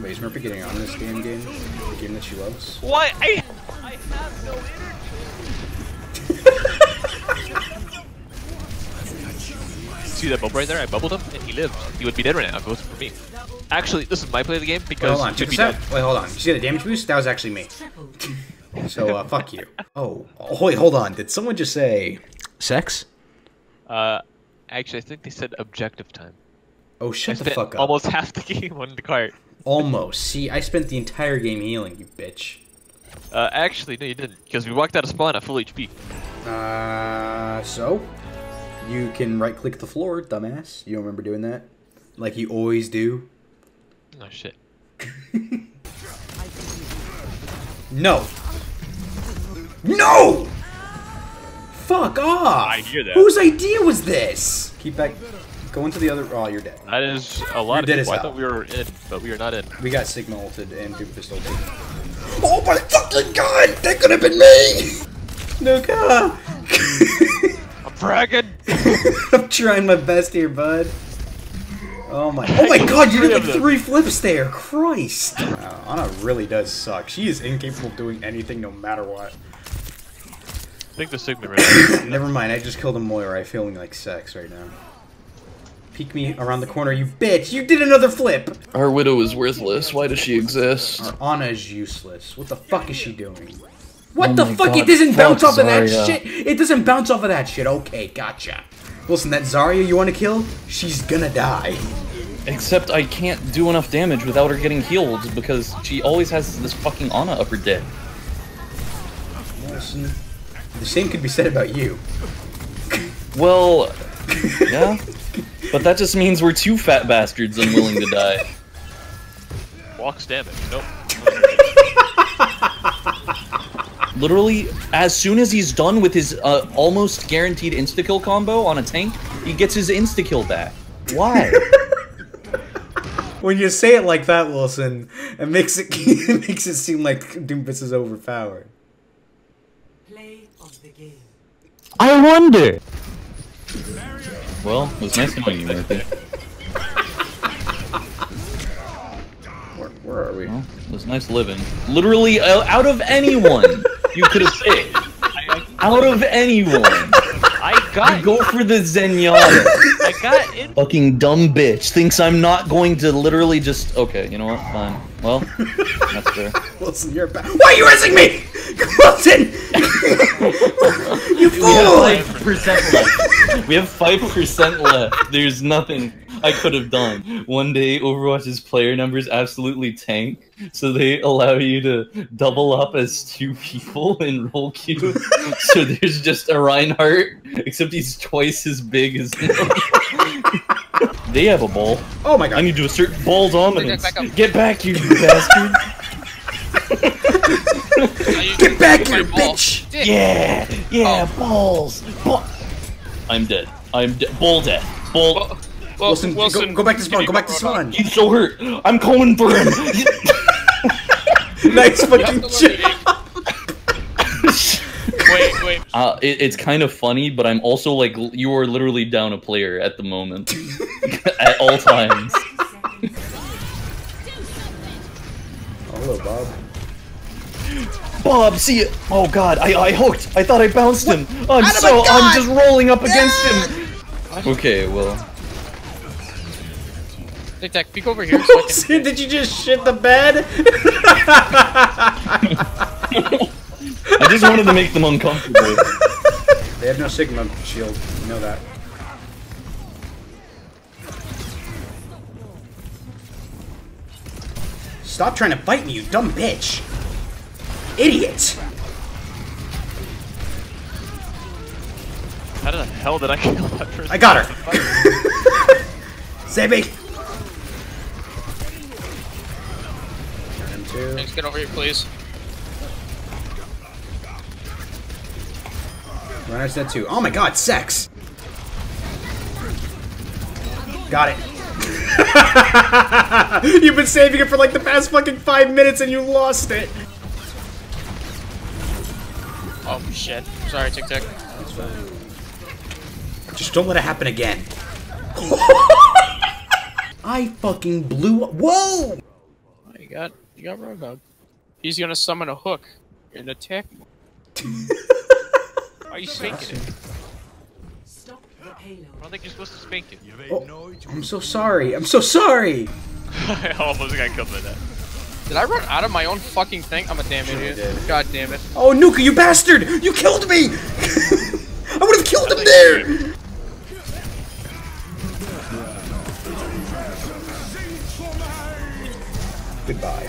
Wait, is Murphy getting on this game game? The game that she loves? Why? I, I have no energy. See that bubble right there? I bubbled him and he lived. He would be dead right now if it wasn't for me. Actually, this is my play of the game Wait, because hold on, he'd check be this out. dead. Wait, hold on. You see the damage boost? That was actually me. So, uh, fuck you. Oh. oh, wait, hold on. Did someone just say sex? Uh, actually, I think they said objective time. Oh, I shut the spent fuck up. almost half the game on the cart. Almost. See, I spent the entire game healing, you bitch. Uh, actually, no, you didn't, because we walked out of spawn at full HP. Uh, so? You can right click the floor, dumbass. You don't remember doing that? Like you always do? Oh shit. No! No! Fuck off! I hear that. Whose idea was this? Keep back. Go into the other. Oh, you're dead. That is a lot You're of people. I thought we were in, but we are not in. We got Sigma ulted and Doomfist ulted. Oh my fucking god! That could have been me! Nuka! I'm fragging! I'm trying my best here, bud. Oh my! Oh my God! You did like three flips there. Christ! Uh, Ana really does suck. She is incapable of doing anything, no matter what. I think the Sigma. Never mind. I just killed a Moira. I'm feeling like sex right now. Peek me around the corner, you bitch! You did another flip. Our widow is worthless. Why does she exist? Our Ana is useless. What the fuck is she doing? What Oh the fuck? God, It doesn't bounce fuck off of that shit. It doesn't bounce off of that shit. Okay, gotcha. Listen, that Zarya you want to kill? She's gonna die. Except I can't do enough damage without her getting healed because she always has this fucking Ana up her dick. Listen, the same could be said about you. Well, yeah. But that just means we're two fat bastards unwilling to die. Walks damage. Nope. Literally, as soon as he's done with his uh, almost guaranteed insta-kill combo on a tank, he gets his insta-kill back. Why? When you say it like that, Wilson, it makes it, it makes it seem like Doomfist is overpowered. Play of the game. I wonder! Well, it was nice knowing you, Murphy. Where, where are we? Well, it was nice living. Literally, uh, out of anyone you could have picked. Out of anyone. I got Go for the Zenyatta. I got in. Fucking dumb bitch thinks I'm not going to literally just. Okay, you know what? Fine. Well, that's fair. Wilson, you're bad. Why are you raising me? Wilson! you We have five percent left. We have five percent left. There's nothing I could have done. One day, Overwatch's player numbers absolutely tank, so they allow you to double up as two people in role queue. so there's just a Reinhardt, except he's twice as big as him. they have a ball. Oh my god! I need to assert ball dominance. back. Get back, you bastard! Get back my here, ball. Bitch! Yeah, yeah, balls. Ball. I'm dead. I'm dead. Ball dead. Ball. Well, Wilson, Wilson, go, go back to spawn, can go you back to go- spawn. He's so hurt. I'm coming for him. nice fucking Yep, job. Wait, wait. uh, it, it's kind of funny, but I'm also like, you are literally down a player at the moment, at all times. Oh, hello, Bob. Bob, see it. Oh God, I I hooked. I thought I bounced him. I'm Out so! I'm just rolling up against him. Okay, well, Tic Tac, peek over here so I Wilson, did you just shit the bed? I just wanted to make them uncomfortable. They have no Sigma shield. You know that. Stop trying to fight me, you dumb bitch! Idiot! How the hell did I kill that person? I got her! Save me! Turn him just get over here, please. Runner's dead too. Oh my god, sex! Got it. You've been saving it for like the past fucking five minutes and you lost it! Oh shit. Sorry, Tic Tac. Just don't let it happen again. I fucking blew up. Whoa! Oh, you got you got Road He's gonna summon a hook and attack. me. Are you spanking it? Stop the payload. I don't think you're supposed to spank it. Oh, I'm so sorry. I'm so sorry. I almost got killed by that. Did I run out of my own fucking thing? I'm a damn idiot. did. God damn it. Oh, Nuka, you bastard! You killed me! I would have killed him there! Goodbye.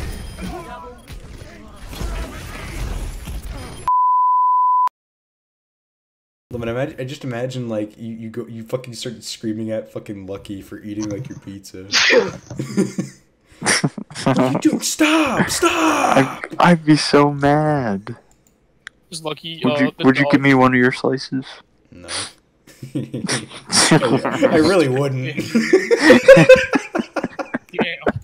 Lemon, imagine, I just imagine like you, you go you fucking start screaming at fucking Lucky for eating like your pizza. what are you doing? Stop! Stop! I'd, I'd be so mad. Just lucky. Would uh, you the Would you give me one of your slices? No. I really wouldn't. Damn.